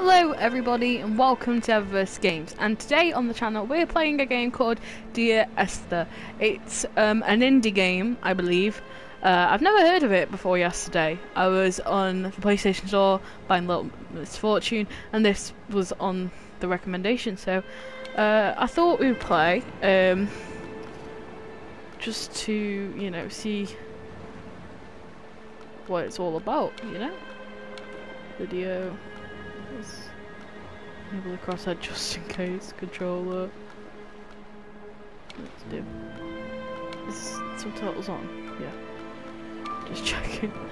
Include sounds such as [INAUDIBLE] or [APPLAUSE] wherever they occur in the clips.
Hello everybody and welcome to Eververse Games and today on the channel we're playing a game called Dear Esther. It's um, an indie game I believe. Uh, I've never heard of it before yesterday. I was on the PlayStation Store buying Little Misfortune and this was on the recommendation so uh, I thought we would play um, just to you know see what it's all about you know video enable the crosshair just in case controller. Let's do. Is subtitles on? Yeah. Just checking. [LAUGHS]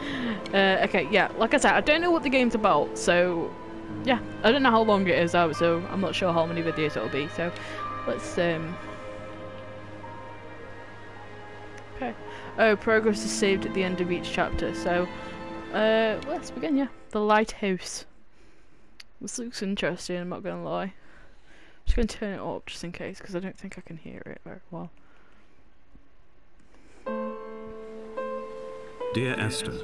Uh, okay, yeah. Like I said, I don't know what the game's about, so yeah, I don't know how long it is out, so I'm not sure how many videos it'll be. So let's um. Okay. Oh, progress is saved at the end of each chapter. So uh, let's begin. Yeah, the lighthouse. This looks interesting, I'm not going to lie. I'm just going to turn it up just in case, because I don't think I can hear it very well. Dear Esther,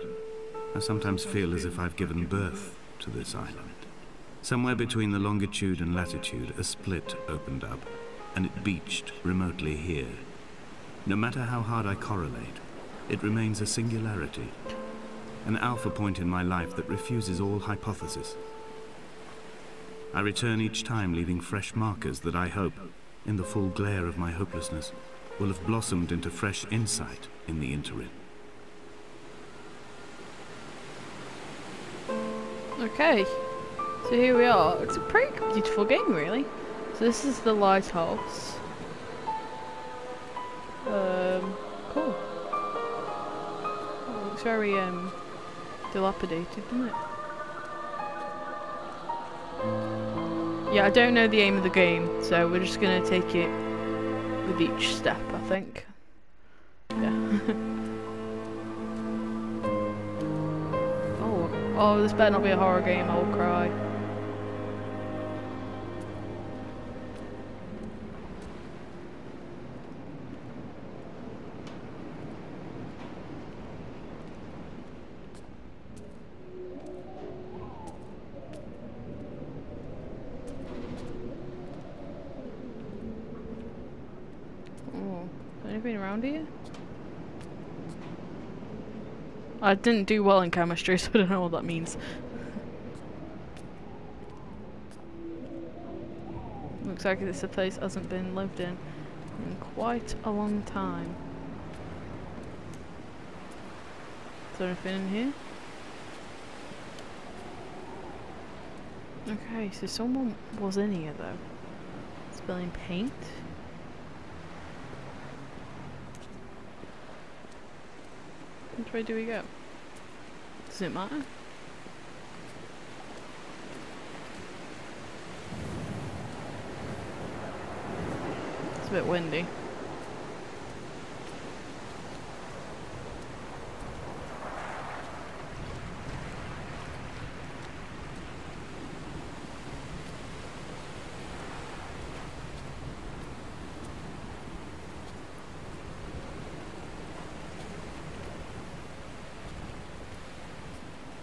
I sometimes feel as if I've given birth to this island. Somewhere between the longitude and latitude, a split opened up, and it beached remotely here. No matter how hard I correlate, it remains a singularity, an alpha point in my life that refuses all hypothesis. I return each time leaving fresh markers that I hope, in the full glare of my hopelessness, will have blossomed into fresh insight in the interim. Okay, so here we are. It's a pretty beautiful game, really. So this is the lighthouse. Um, cool. Oh, looks very um dilapidated, doesn't it? Yeah, I don't know the aim of the game, so we're just gonna take it with each step, I think. Yeah. [LAUGHS] oh, oh, this better not be a horror game, I will cry. I didn't do well in chemistry, [LAUGHS] so I don't know what that means. Looks like this place hasn't been lived in in quite a long time. Is there anything in here? Okay, so someone was in here though. Spilling paint. Which way do we go? Does it matter? It's a bit windy.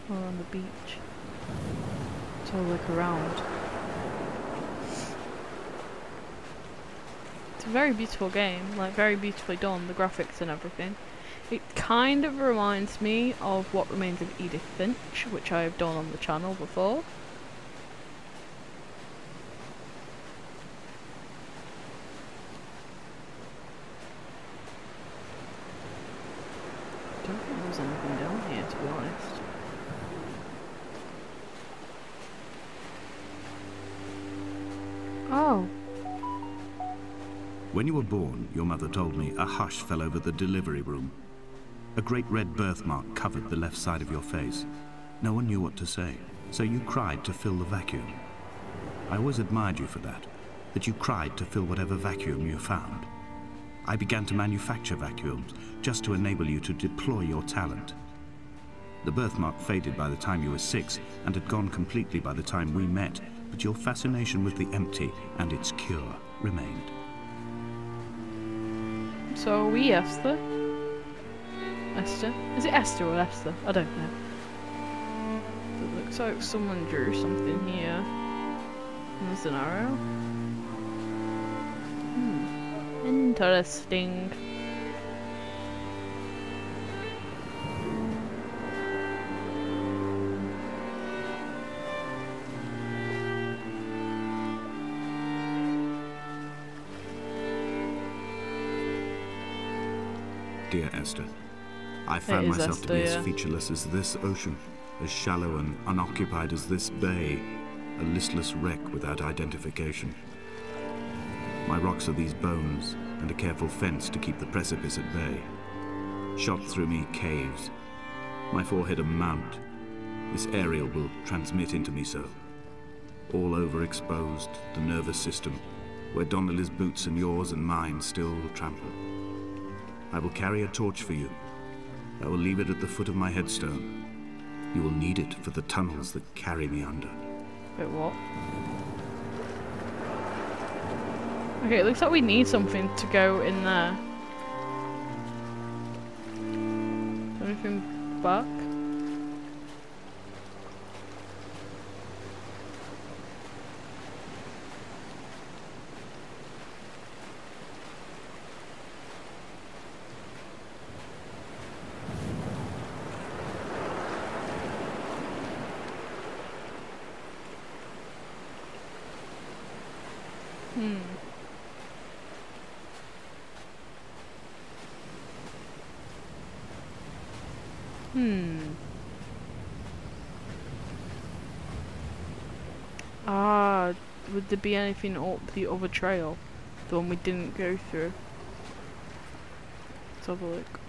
We're on the beach. So I'll look around. It's a very beautiful game, like very beautifully done, the graphics and everything. It kind of reminds me of What Remains of Edith Finch, which I have done on the channel before. I don't think there's anything down here, to be honest. Oh. When you were born, your mother told me, a hush fell over the delivery room. A great red birthmark covered the left side of your face. No one knew what to say, so you cried to fill the vacuum. I always admired you for that, that you cried to fill whatever vacuum you found. I began to manufacture vacuums just to enable you to deploy your talent. The birthmark faded by the time you were six and had gone completely by the time we met, but your fascination with the empty and its cure remained. So are we Esther? Esther? Is it Esther or Esther? I don't know. It looks like someone drew something here. There's an arrow. Hmm. Interesting. Dear Esther, I found myself to be Esther, yeah. as featureless as this ocean, as shallow and unoccupied as this bay, a listless wreck without identification. My rocks are these bones, and a careful fence to keep the precipice at bay. Shot through me caves, my forehead a mount. This aerial will transmit into me so. All overexposed, the nervous system, where Donnelly's boots and yours and mine still trample. I will carry a torch for you. I will leave it at the foot of my headstone. You will need it for the tunnels that carry me under. Wait, what? Okay, it looks like we need something to go in there. Anything back? Hmm. Hmm. Ah, would there be anything up the other trail? The one we didn't go through? Let's have a look.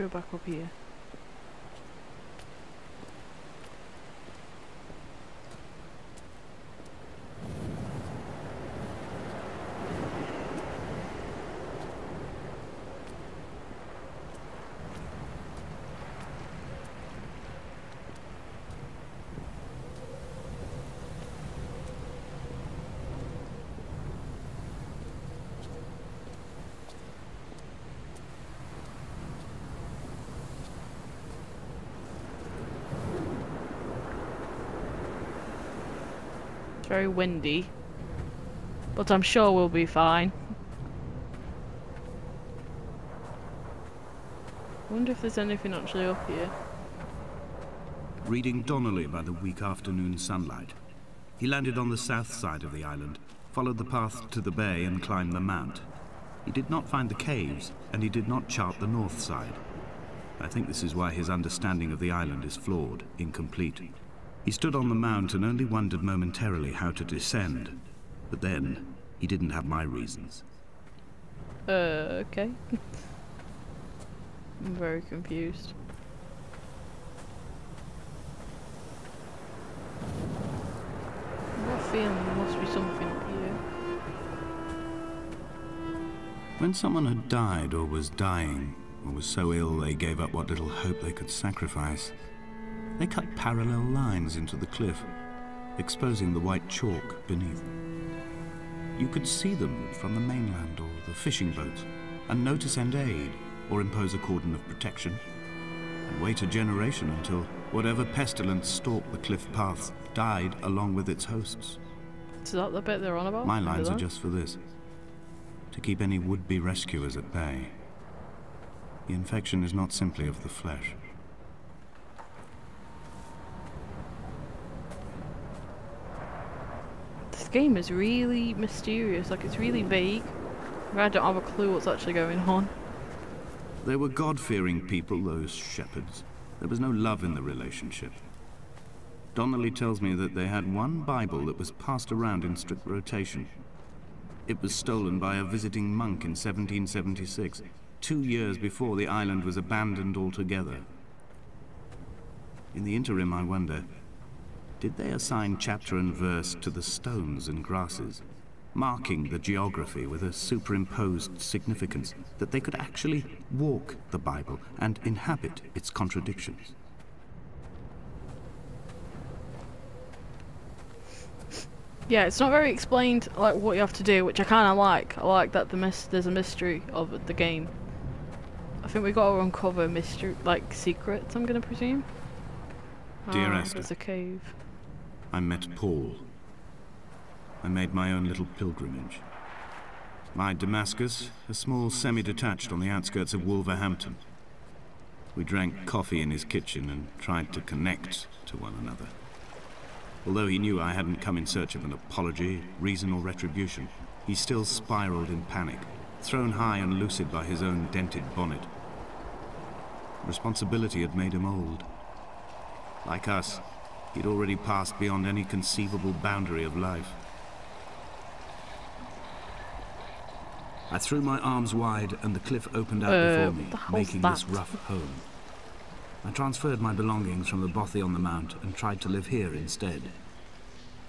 Go back up here. Very windy. But I'm sure we'll be fine. wonder if there's anything actually up here. Reading Donnelly by the weak afternoon sunlight. He landed on the south side of the island, followed the path to the bay and climbed the mount. He did not find the caves, and he did not chart the north side. I think this is why his understanding of the island is flawed, incomplete. He stood on the mount and only wondered momentarily how to descend. But then, he didn't have my reasons. Uh, okay. [LAUGHS] I'm very confused. I've got a feeling there must be something up here. When someone had died or was dying, or was so ill they gave up what little hope they could sacrifice, they cut parallel lines into the cliff, exposing the white chalk beneath. You could see them from the mainland or the fishing boats, and notice and aid or impose a cordon of protection, and wait a generation until whatever pestilence stalked the cliff paths died along with its hosts. Is that the bit they're on about? My lines are just for this to keep any would be rescuers at bay. The infection is not simply of the flesh. This game is really mysterious, like it's really vague. I don't have a clue what's actually going on. They were God fearing people, those shepherds. There was no love in the relationship. Donnelly tells me that they had one Bible that was passed around in strict rotation. It was stolen by a visiting monk in 1776, two years before the island was abandoned altogether. In the interim, I wonder, did they assign chapter and verse to the stones and grasses, marking the geography with a superimposed significance that they could actually walk the Bible and inhabit its contradictions? Yeah, it's not very explained like what you have to do, which I kind of like. I like that the there's a mystery of the game. I think we got to uncover mystery, like secrets. I'm gonna presume. Dear Ah, Esther. There's a cave. I met Paul. I made my own little pilgrimage. My Damascus, a small semi-detached on the outskirts of Wolverhampton. We drank coffee in his kitchen and tried to connect to one another. Although he knew I hadn't come in search of an apology, reason or retribution, he still spiraled in panic, thrown high and lucid by his own dented bonnet. Responsibility had made him old. Like us, he'd already passed beyond any conceivable boundary of life. I threw my arms wide and the cliff opened out Uh, before me, what the hell's making this rough home. I transferred my belongings from the bothy on the mount and tried to live here instead.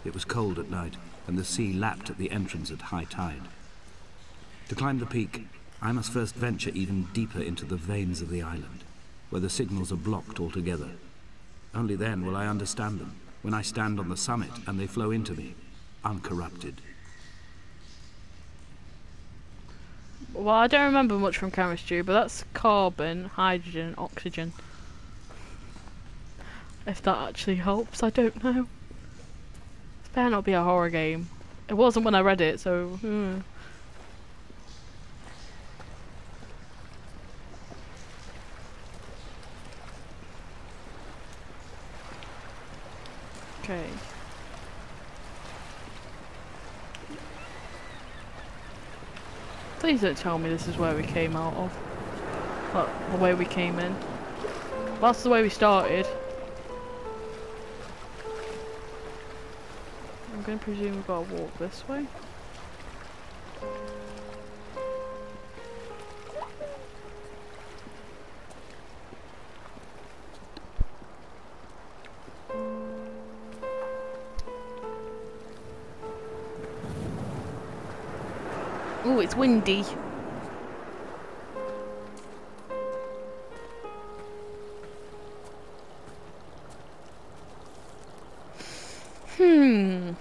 It was cold at night, and the sea lapped at the entrance at high tide. To climb the peak, I must first venture even deeper into the veins of the island, where the signals are blocked altogether. Only then will I understand them, when I stand on the summit and they flow into me, uncorrupted. Well, I don't remember much from chemistry, but that's carbon, hydrogen, oxygen. If that actually helps, I don't know. This better not be a horror game. It wasn't when I read it, so. hmm. Please don't tell me this is where we came out of. Like, the way we came in. That's the way we started. I'm gonna presume we've got to walk this way. It's windy. Hmm.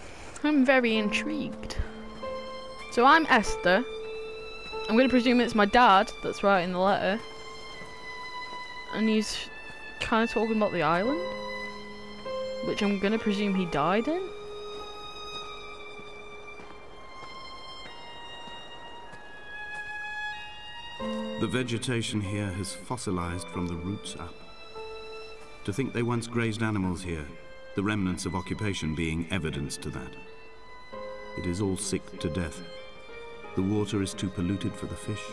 I'm very intrigued. So I'm Esther. I'm going to presume it's my dad that's writing the letter. And he's kind of talking about the island. Which I'm going to presume he died in. The vegetation here has fossilized from the roots up. To think they once grazed animals here, the remnants of occupation being evidence to that. It is all sick to death. The water is too polluted for the fish,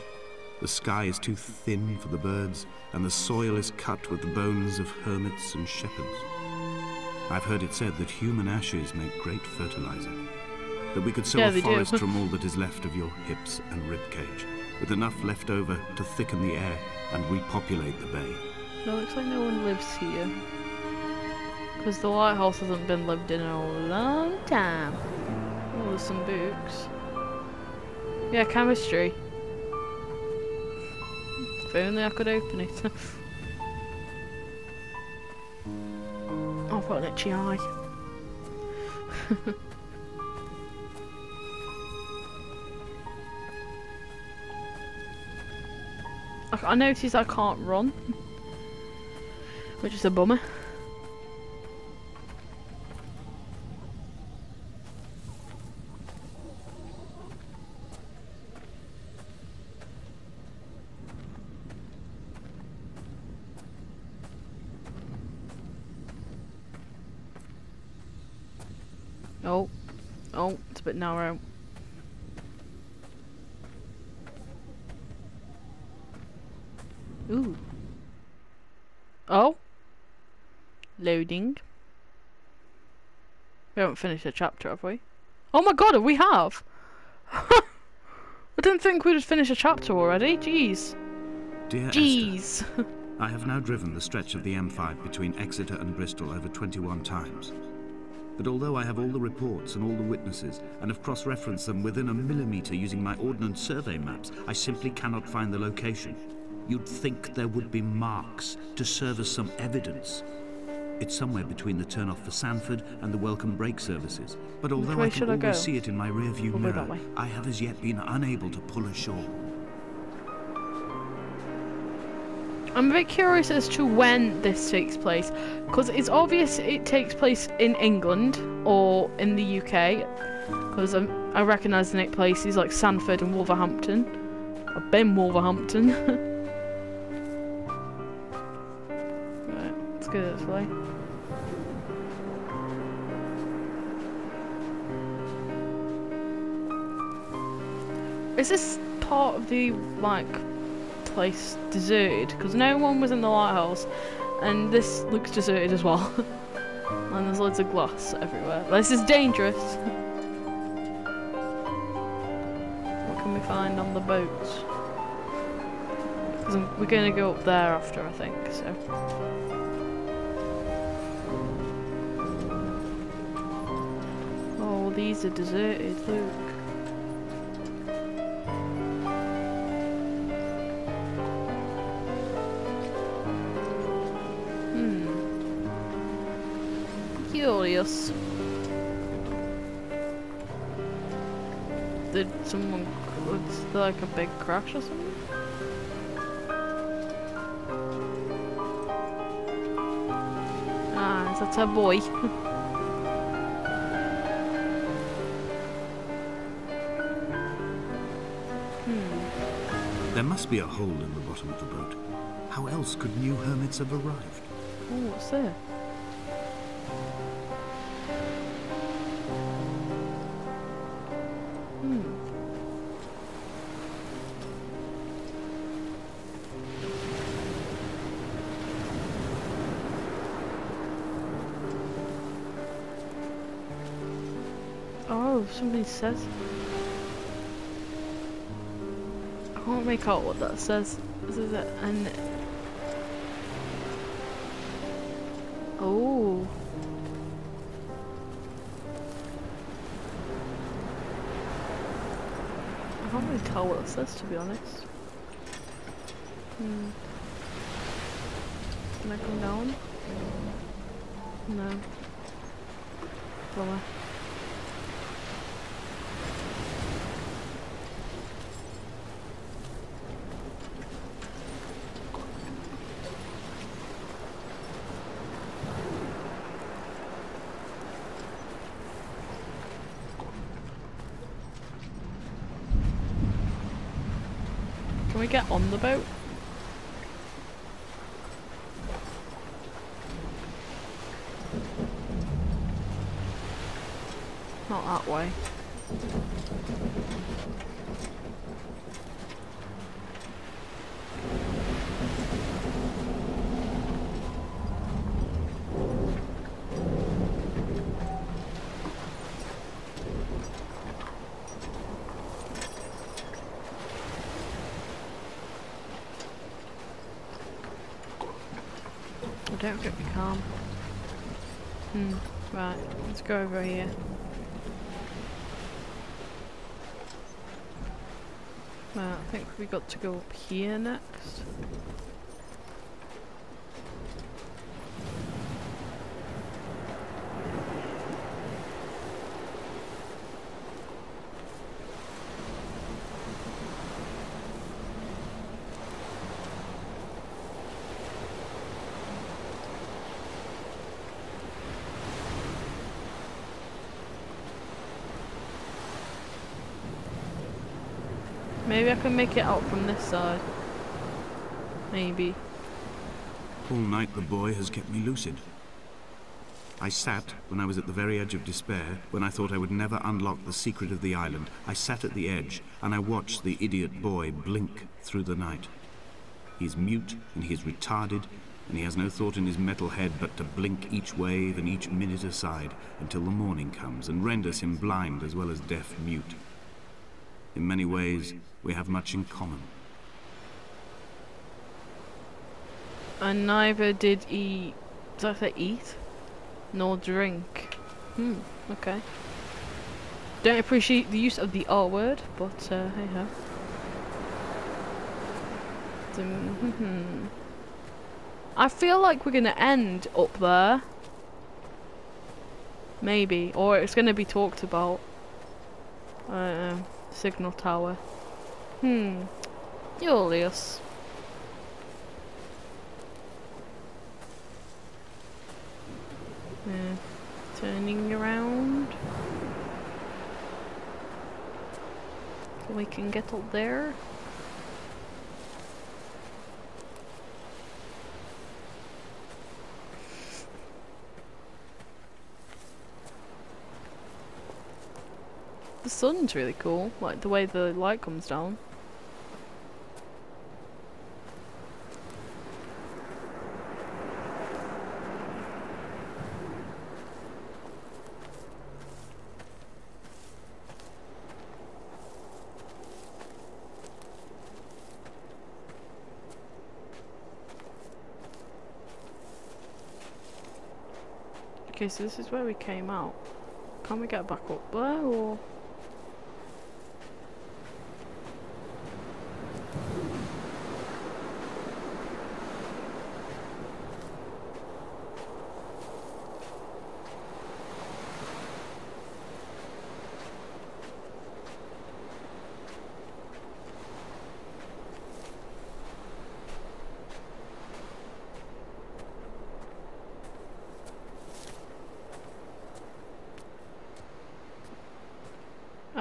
the sky is too thin for the birds, and the soil is cut with the bones of hermits and shepherds. I've heard it said that human ashes make great fertilizer. That we could sow Yeah, a forest [LAUGHS] from all that is left of your hips and ribcage, with enough left over to thicken the air and repopulate the bay. No, looks like no one lives here. Because the lighthouse hasn't been lived in in a long time. Oh, there's some books. Yeah, chemistry. If only I could open it. [LAUGHS] I've got an itchy eye. [LAUGHS] I, I noticed I can't run. Which is a bummer. Oh, oh, it's a bit narrow. Ooh. Oh. Loading. We haven't finished the chapter, have we? Oh my god, we have! [LAUGHS] I didn't think we'd finish a chapter already. Jeez. Dear Esther, Jeez. [LAUGHS] I have now driven the stretch of the M5 between Exeter and Bristol over 21 times. But although I have all the reports and all the witnesses, and have cross-referenced them within a millimetre using my Ordnance Survey maps, I simply cannot find the location. You'd think there would be marks to serve as some evidence. It's somewhere between the turnoff for Sanford and the welcome break services. But although I can I always see it in my rearview We'll mirror. I have as yet been unable to pull ashore. I'm a bit curious as to when this takes place, because it's obvious it takes place in England or in the UK, because I recognise the next places like Sanford and Wolverhampton. I've been Wolverhampton. [LAUGHS] right, let's go this way. Is this part of the like place deserted? Because no one was in the lighthouse, and this looks deserted as well. [LAUGHS] and there's loads of glass everywhere. This is dangerous. what can we find on the boats? Because we're gonna go up there after, I think. So. Oh, these are deserted. Look. Curious. Did someone was there like a big crash or something? Ah, is that a boy? hmm. There must be a hole in the bottom of the boat. How else could new hermits have arrived? Oh, what's there? Says. I can't make out what that says. This is it, Oh. I can't really tell what it says to be honest. Hmm. Can I come down? No. Bummer. Can we get on the boat? Not that way. I don't think we can. Hmm, right, let's go over here. Right, I think we got to go up here next. Can make it out from this side. Maybe. All night the boy has kept me lucid. I sat when I was at the very edge of despair, when I thought I would never unlock the secret of the island. I sat at the edge and I watched the idiot boy blink through the night. He is mute and he is retarded, and he has no thought in his metal head but to blink each wave and each minute aside until the morning comes and renders him blind as well as deaf mute. In many ways, we have much in common. And neither did he. Did I say eat? Nor drink. Hmm, okay. Don't appreciate the use of the R word, but uh, hey ho. Hmm. I feel like we're gonna end up there. Maybe. Or it's going to be talked about. Uh, signal tower. Hmm. Julius. Yeah. Turning around. We can get up there. The sun's really cool, like the way the light comes down. Okay, so this is where we came out. Can we get back up there or?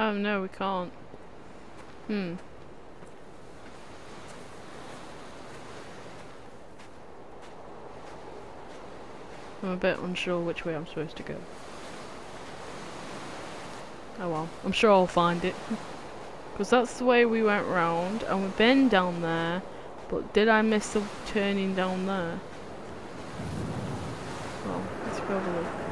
Oh no, we can't. Hmm. I'm a bit unsure which way I'm supposed to go. Oh well, I'm sure I'll find it. [LAUGHS] Because that's the way we went round, and we've been down there, but did I miss the turning down there? Well, let's go have a look.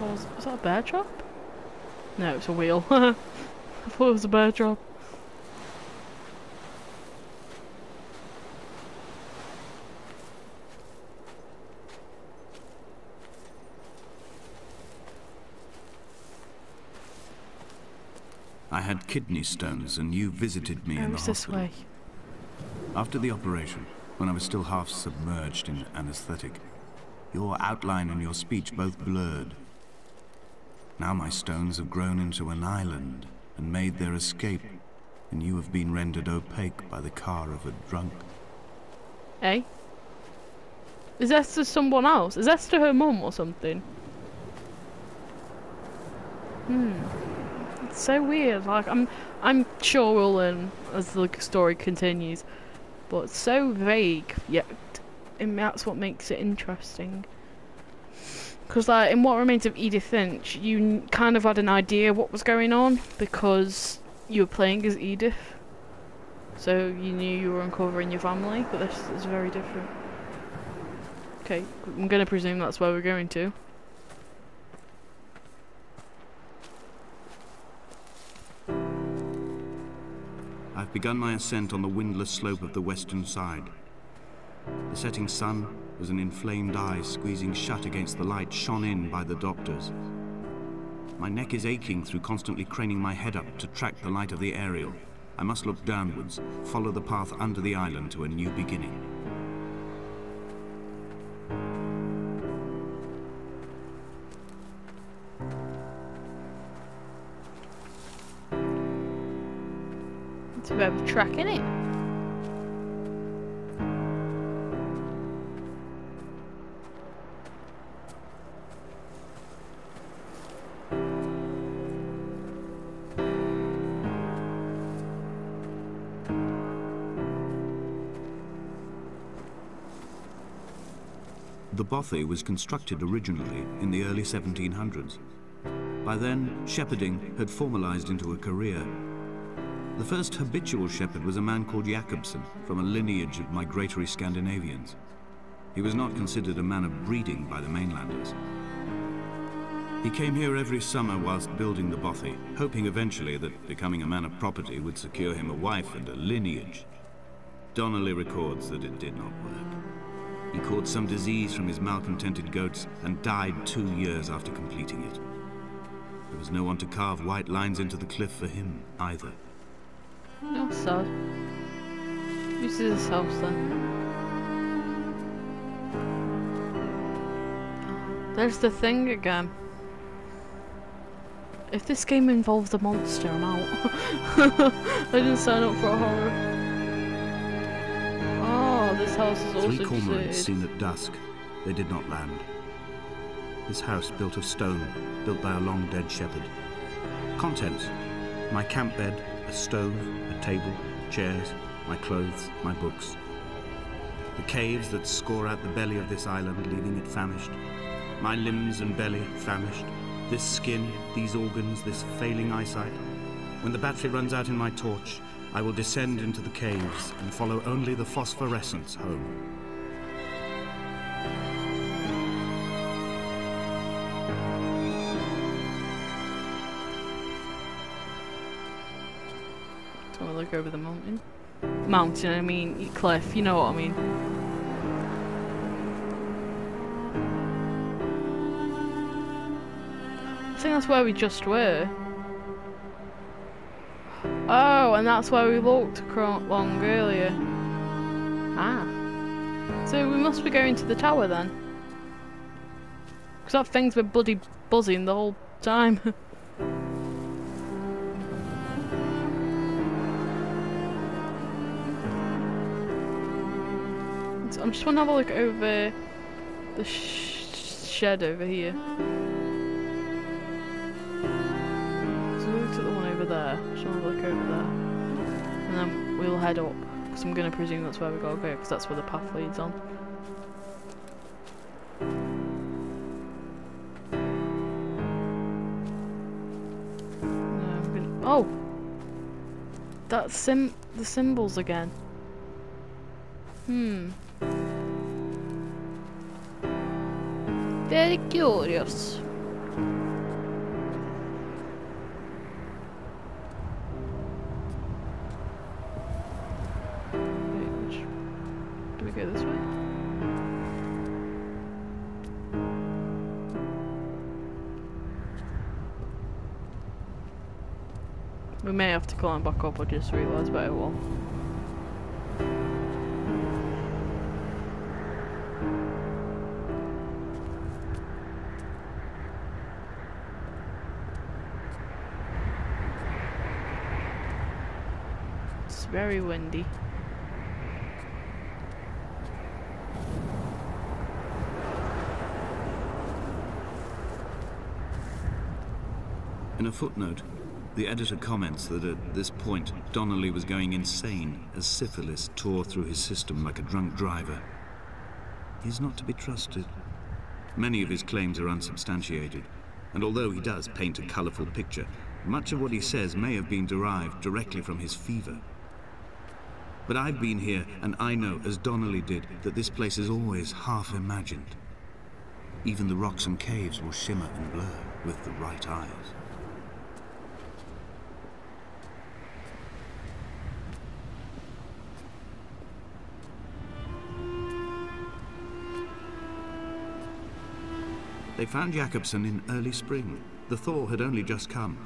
Was, was that a bear trap? No, it's a wheel. [LAUGHS] I thought it was a bear trap. I had kidney stones and you visited me in the hospital. way. After the operation, when I was still half submerged in anesthetic, your outline and your speech both blurred. Now my stones have grown into an island and made their escape, and you have been rendered opaque by the car of a drunk. Eh? Is Esther someone else? Is Esther her mum or something? Hmm. It's so weird. Like I'm, I'm sure we'll learn as the story continues, but so vague. Yet, and that's what makes it interesting. Because like in What Remains of Edith Finch, you kind of had an idea what was going on because you were playing as Edith. So you knew you were uncovering your family, but this is very different. Okay, I'm gonna presume that's where we're going to. I've begun my ascent on the windless slope of the western side. The setting sun was an inflamed eye squeezing shut against the light shone in by the doctors. My neck is aching through constantly craning my head up to track the light of the aerial. I must look downwards, follow the path under the island to a new beginning. It's a bit of a track, innit? The bothy was constructed originally in the early 1700s. By then, shepherding had formalized into a career. The first habitual shepherd was a man called Jakobsen, from a lineage of migratory Scandinavians. He was not considered a man of breeding by the mainlanders. He came here every summer whilst building the bothy, hoping eventually that becoming a man of property would secure him a wife and a lineage. Donnelly records that it did not work. He caught some disease from his malcontented goats and died two years after completing it. There was no one to carve white lines into the cliff for him, either. No, sad. This is his house then. There's the thing again. If this game involves a monster, I'm out. [LAUGHS] I didn't sign up for a horror. House is also Three cormorants seen at dusk. They did not land. This house built of stone, built by a long dead shepherd. Contents: my camp bed, a stove, a table, chairs, my clothes, my books. The caves that score out the belly of this island, leaving it famished. My limbs and belly famished. This skin, these organs, this failing eyesight. When the battery runs out in my torch, I will descend into the caves and follow only the phosphorescence home. Don't look over the mountain. Mountain, I mean cliff. You know what I mean. I think that's where we just were. Oh, and that's where we walked cro- long earlier. Ah. So we must be going to the tower then. Because that thing's been bloody buzzing the whole time. [LAUGHS] I'm just to have a look over the sh shed over here. We'll head up because I'm gonna presume that's where we gotta go because that's where the path leads on. Oh, that's sim the symbols again. Hmm. Very curious. Climb back up, I just realised, but I will. It's very windy. In a footnote, the editor comments that at this point, Donnelly was going insane as syphilis tore through his system like a drunk driver. He's not to be trusted. Many of his claims are unsubstantiated, and although he does paint a colourful picture, much of what he says may have been derived directly from his fever. But I've been here, and I know, as Donnelly did, that this place is always half imagined. Even the rocks and caves will shimmer and blur with the right eyes. They found Jakobsen in early spring. The thaw had only just come.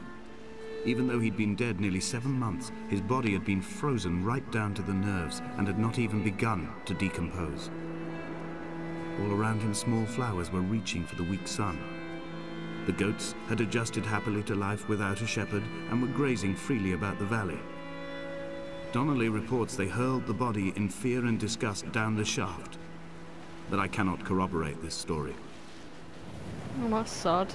Even though he'd been dead nearly seven months, his body had been frozen right down to the nerves and had not even begun to decompose. All around him, small flowers were reaching for the weak sun. The goats had adjusted happily to life without a shepherd and were grazing freely about the valley. Donnelly reports they hurled the body in fear and disgust down the shaft. But I cannot corroborate this story. Oh, that's sad.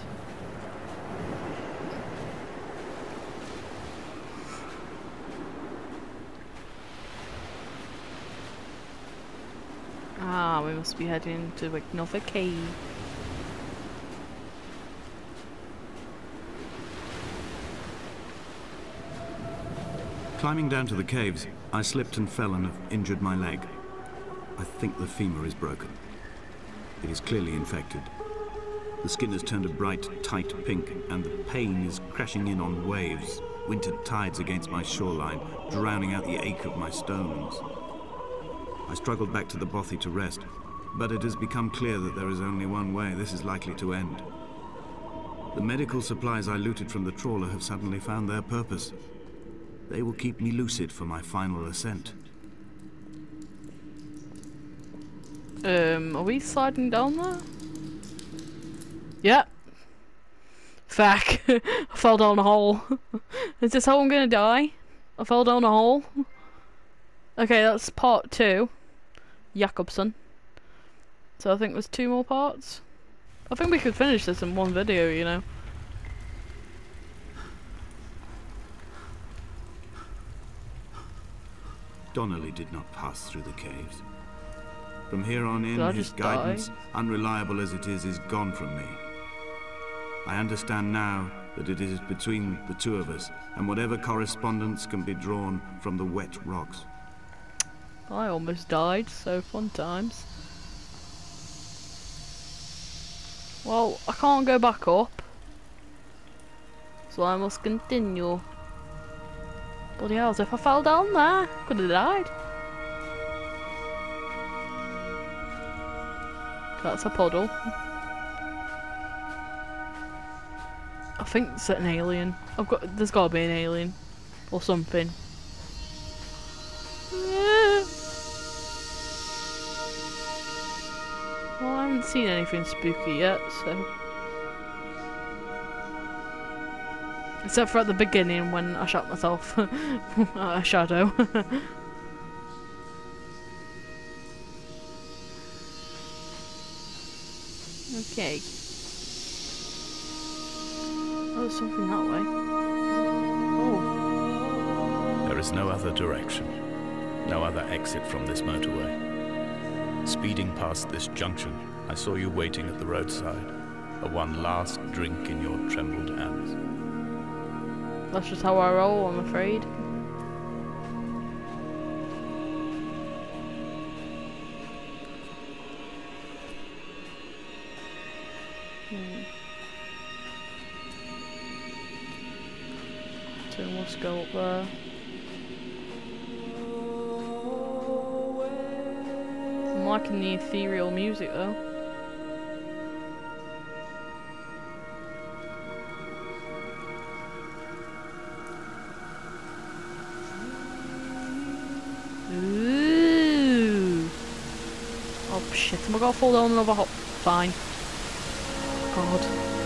Ah, we must be heading to another cave. Climbing down to the caves, I slipped and fell and have injured my leg. I think the femur is broken. It is clearly infected. The skin has turned a bright, tight pink, and the pain is crashing in on waves, winter tides against my shoreline, drowning out the ache of my stones. I struggled back to the bothy to rest, but it has become clear that there is only one way this is likely to end. The medical supplies I looted from the trawler have suddenly found their purpose. They will keep me lucid for my final ascent. Um, are we sliding down there? Yep. Fuck. [LAUGHS] I fell down a hole. [LAUGHS] Is this how I'm gonna die? I fell down a hole. Okay, that's part two. Jakobson. So I think there's two more parts. I think we could finish this in one video, you know. Donnelly did not pass through the caves. From here on in, his just die? guidance, unreliable as it is, is gone from me. I understand now that it is between the two of us, and whatever correspondence can be drawn from the wet rocks. I almost died, so fun times. Well, I can't go back up. So I must continue. Bloody hell, if I fell down there, could have died. That's a puddle. I think it's an alien. I've got there's gotta be an alien. Or something. Yeah. [SIGHS] Well, I haven't seen anything spooky yet, so. Except for at the beginning when I shot myself [LAUGHS] a shadow. [LAUGHS] okay. There's something that way. Oh. There is no other direction, no other exit from this motorway. Speeding past this junction, I saw you waiting at the roadside, a one last drink in your trembled hands. That's just how I roll, I'm afraid. I'm liking the ethereal music though. Ooh. Oh shit, am I gonna fall down another hop? Fine. God.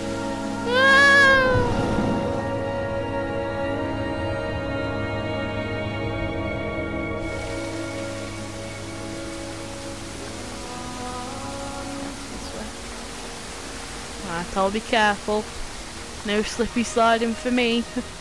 I'll be careful. No slippy sliding for me. [LAUGHS]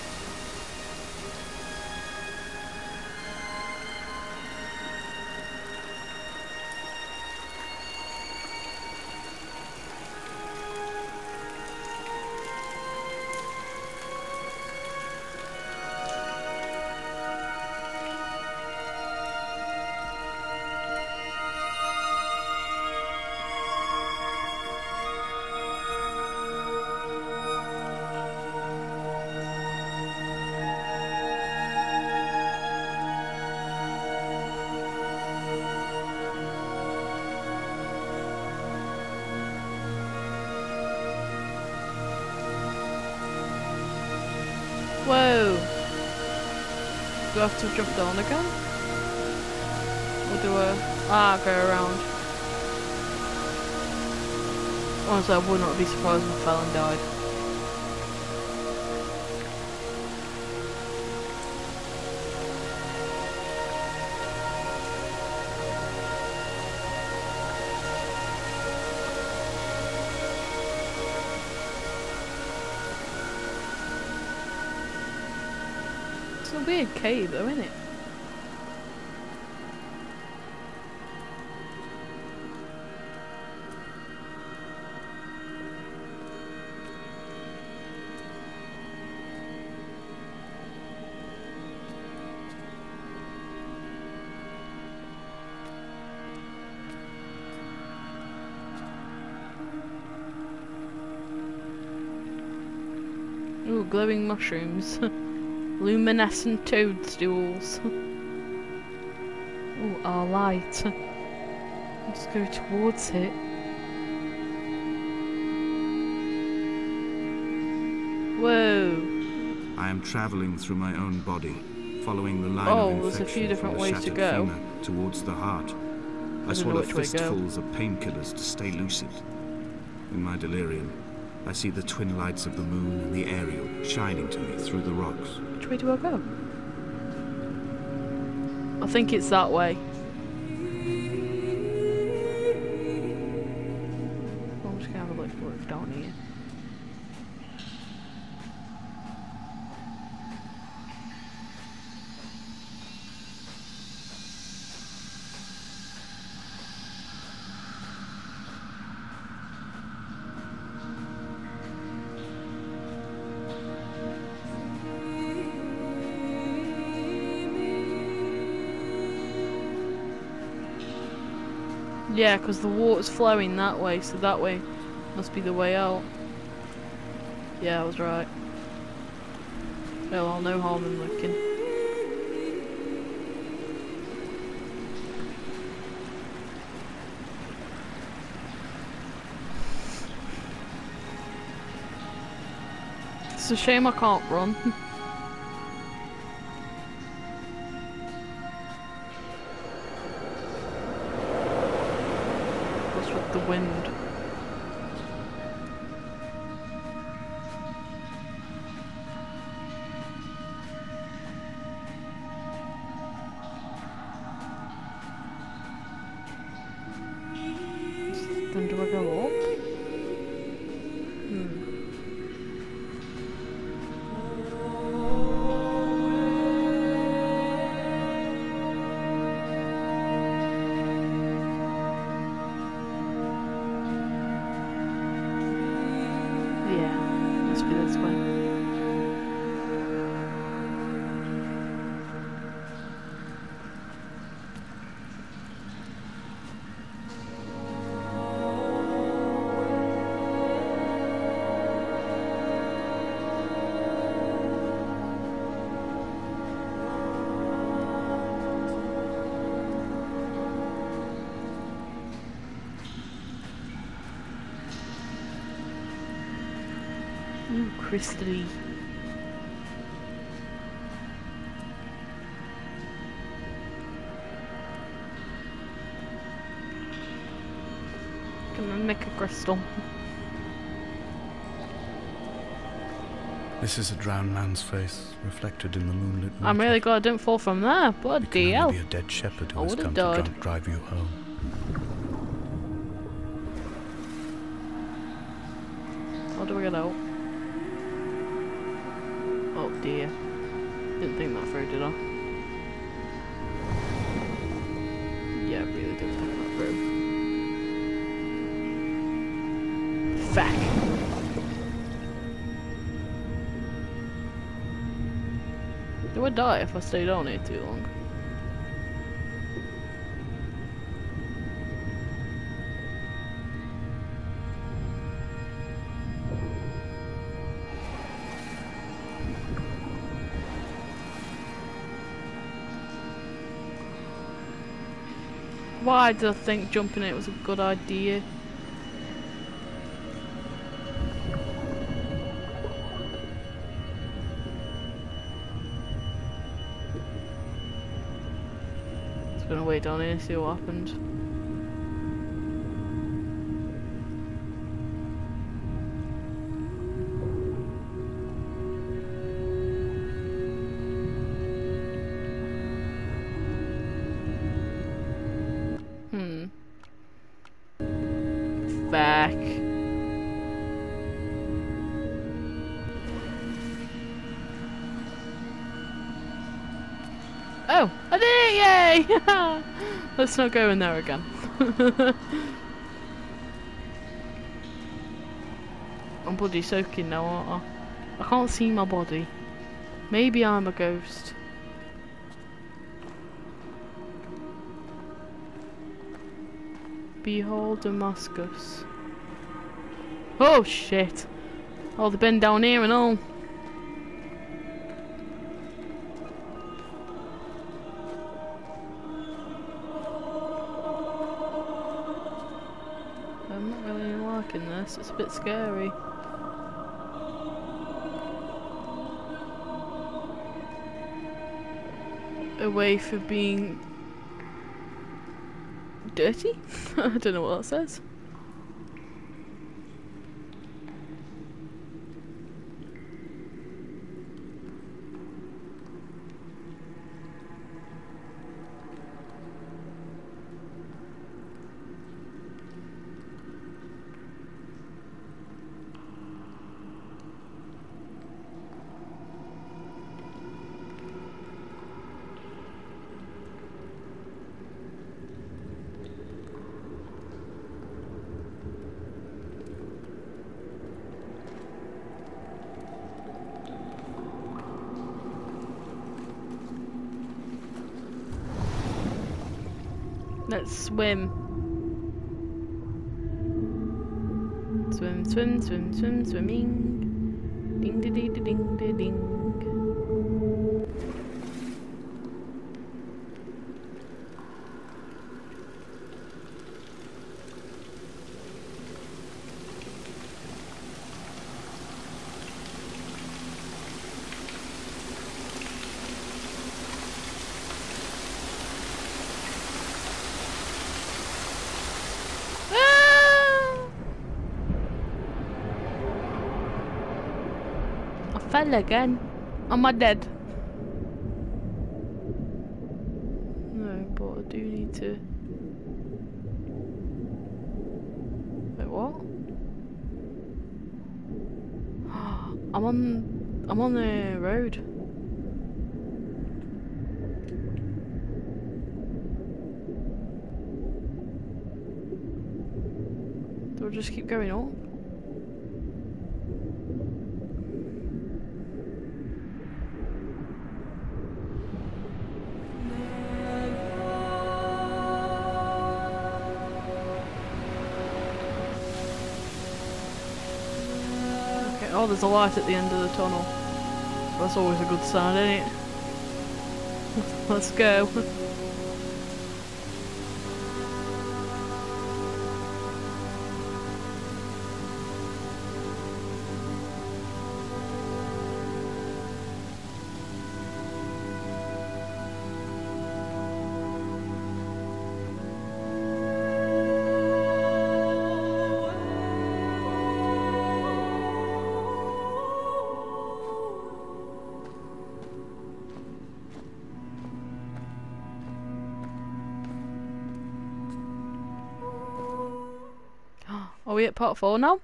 I It's a weird cave though, isn't it? Ooh, glowing mushrooms. [LAUGHS] Luminescent toadstools. Ooh, our light. Let's go towards it. Whoa. I am traveling through my own body, following the line Oh, of there's a infection few different from the ways to go. femur towards the heart. I don't swallow which way to go. fistfuls of painkillers to stay lucid. In my delirium, I see the twin lights of the moon and the aerial shining to me through the rocks. Which way do I go? I think it's that way. Yeah, because the water's flowing that way, so that way must be the way out. Yeah, I was right. Well, no harm in looking. It's a shame I can't run. [LAUGHS] Ooh, crystally. Gonna make a crystal. This is a drowned man's face, reflected in the moonlit I'm really glad I didn't fall from there. It Bloody can hell. only be a dead shepherd who I has come died. to dri- drive you home. How do we get out? Die if I stay down here too long? Why did I think jumping it was a good idea? Down here, see what happens. Hmm. Back. [LAUGHS] Let's not go in there again. [LAUGHS] I'm bloody soaking now, aren't I? I can't see my body. Maybe I'm a ghost. Behold Damascus. Oh shit! Oh, they've been down here and all. Scary. Away for being dirty? [LAUGHS] I don't know what that says. Let's swim. Swim, swim, swim, swim, swimming. Ding, ding, ding, ding, ding, ding. Ah! I fell again. Am I dead? No, but I do need to. Wait, what? I'm on. I'm on the road. Do I just keep going up? There's a light at the end of the tunnel. That's always a good sign, isn't it? [LAUGHS] Let's go. We at part four now?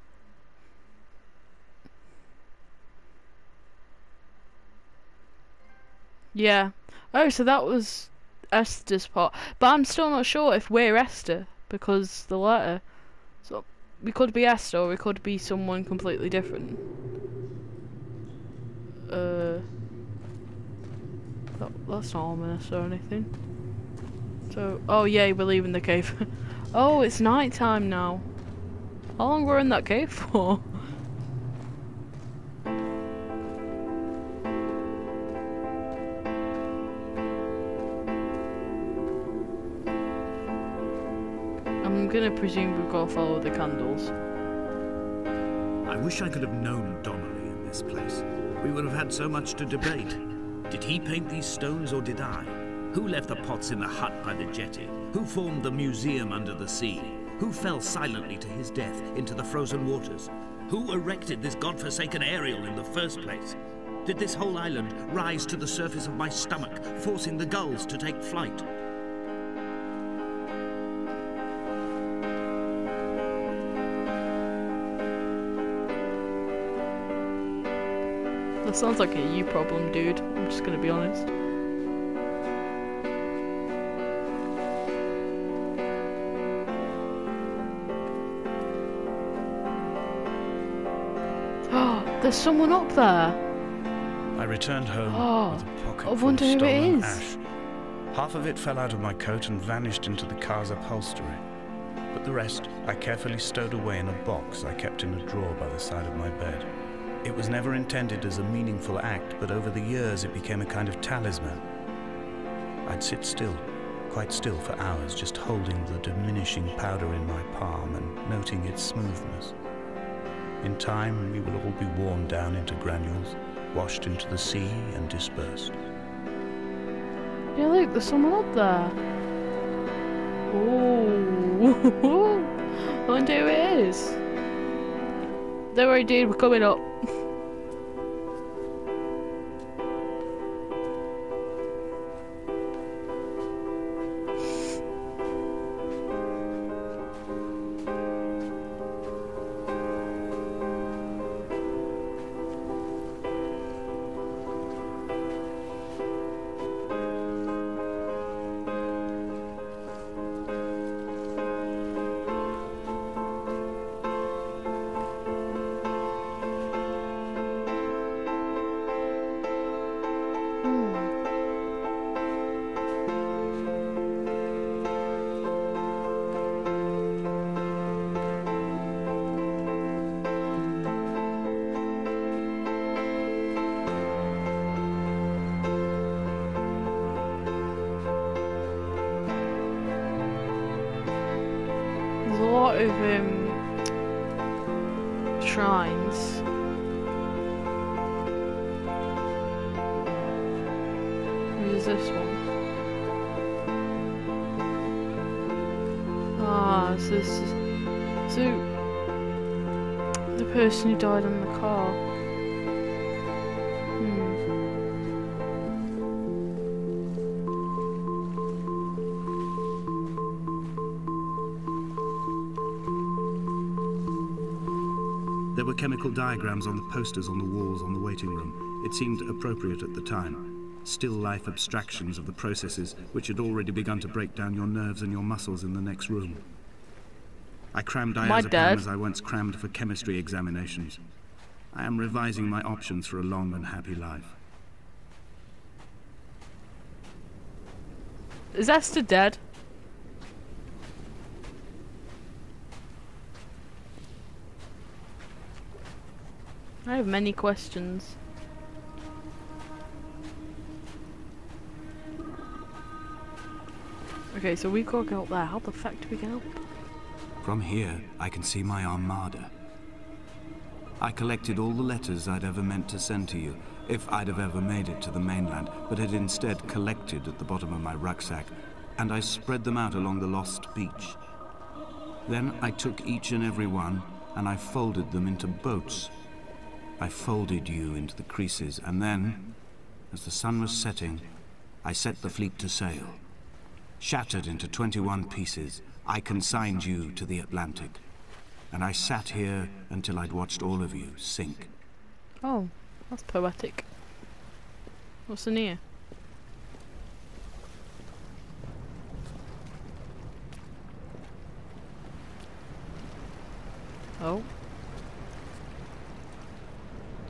Yeah. Oh, so that was Esther's part. But I'm still not sure if we're Esther because the letter. So we could be Esther or we could be someone completely different. Uh. That, that's not ominous or anything. So, oh yay, we're leaving the cave. [LAUGHS] oh, it's night time now. How long were we in that cave for? I'm gonna presume we've got to follow the candles. I wish I could have known Donnelly in this place. We would have had so much to debate. Did he paint these stones or did I? Who left the pots in the hut by the jetty? Who formed the museum under the sea? Who fell silently to his death into the frozen waters? Who erected this godforsaken aerial in the first place? Did this whole island rise to the surface of my stomach, forcing the gulls to take flight? That sounds like a you problem, dude. I'm just gonna be honest. There's someone up there. I returned home Oh, with a pocket I wonder who it is. ash. Half of it fell out of my coat and vanished into the car's upholstery. But the rest I carefully stowed away in a box I kept in a drawer by the side of my bed. It was never intended as a meaningful act, but over the years it became a kind of talisman. I'd sit still, quite still for hours, just holding the diminishing powder in my palm and noting its smoothness. In time, we will all be worn down into granules, washed into the sea and dispersed. Yeah, look, there's someone up there. Ooh. [LAUGHS] I wonder who it is. Don't worry, dude, we're coming up. Person who died in the car. Hmm. There were chemical diagrams on the posters on the walls on the waiting room. It seemed appropriate at the time. Still life abstractions of the processes which had already begun to break down your nerves and your muscles in the next room. I crammed My diazepam as I once crammed for chemistry examinations. I am revising my options for a long and happy life. Is Esther dead? I have many questions. Okay, so we gotta go up there. How the fuck do we get up? From here, I can see my armada. I collected all the letters I'd ever meant to send to you, if I'd have ever made it to the mainland, but had instead collected at the bottom of my rucksack, and I spread them out along the lost beach. Then I took each and every one, and I folded them into boats. I folded you into the creases, and then, as the sun was setting, I set the fleet to sail. Shattered into 21 pieces, I consigned you to the Atlantic. And I sat here until I'd watched all of you sink. Oh, that's poetic. What's in here? Oh.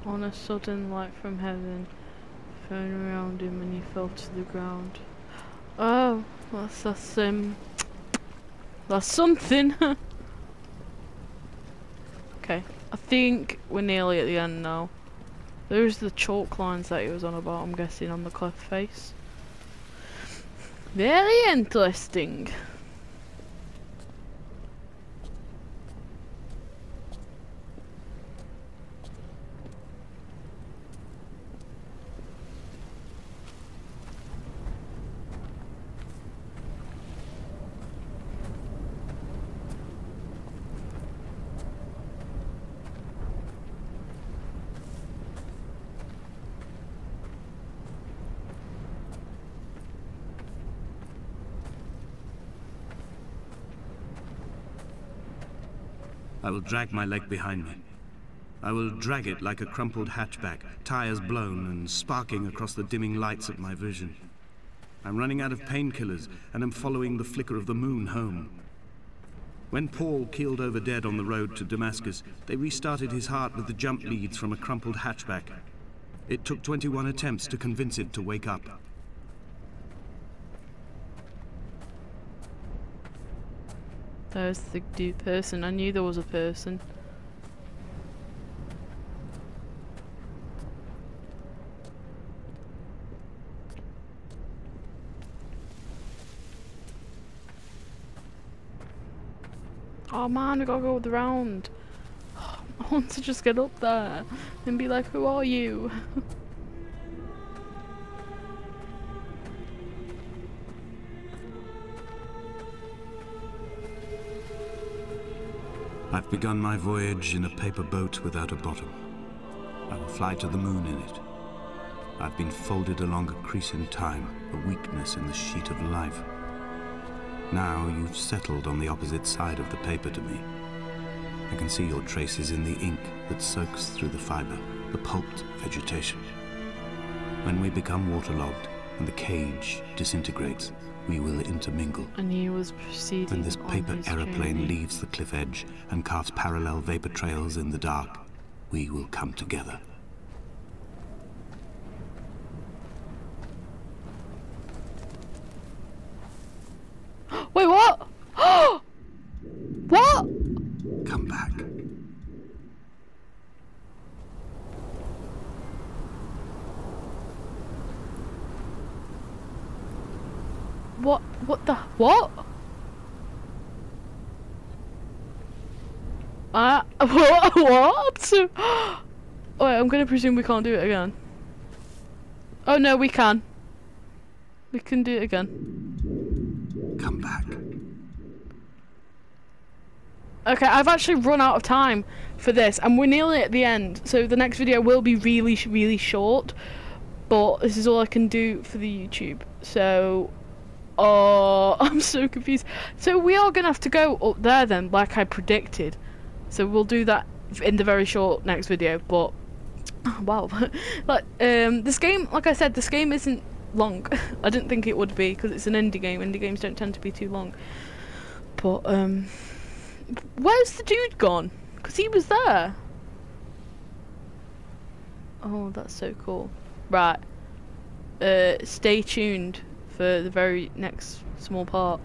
On a sudden light from heaven fell around him and he fell to the ground. [GASPS] Oh, that's that's um that's something. [LAUGHS] okay. I think we're nearly at the end now. There's the chalk lines that he was on about, I'm guessing, on the cliff face. Very interesting. I will drag my leg behind me. I will drag it like a crumpled hatchback, tires blown and sparking across the dimming lights of my vision. I'm running out of painkillers and am following the flicker of the moon home. When Paul keeled over dead on the road to Damascus, they restarted his heart with the jump leads from a crumpled hatchback. It took 21 attempts to convince it to wake up. There's the dude person. I knew there was a person. Oh man, we gotta go the round. [SIGHS] I want to just get up there and be like, who are you? [LAUGHS] I've begun my voyage in a paper boat without a bottom. I will fly to the moon in it. I've been folded along a crease in time, a weakness in the sheet of life. Now you've settled on the opposite side of the paper to me. I can see your traces in the ink that soaks through the fiber, the pulped vegetation. When we become waterlogged and the cage disintegrates, we will intermingle. And he was proceeding. When this paper aeroplane journey. leaves the cliff edge and casts parallel vapor trails in the dark, we will come together. Wait, what? what? Come back. What? What the? What? Uh, what? What? Wait, I'm gonna presume we can't do it again. Oh no, we can. We can do it again. Come back. Okay, I've actually run out of time for this, and we're nearly at the end. So the next video will be really, really short. But this is all I can do for the YouTube. So, oh, [LAUGHS] I'm so confused. So we are gonna have to go up there then, like I predicted. So we'll do that in the very short next video. But [LAUGHS] wow, [LAUGHS] like um, this game, like I said, this game isn't long. [LAUGHS] I didn't think it would be because it's an indie game. Indie games don't tend to be too long. But um. Where's the dude gone? Because he was there. Oh, that's so cool. Right. Uh, stay tuned for the very next small part.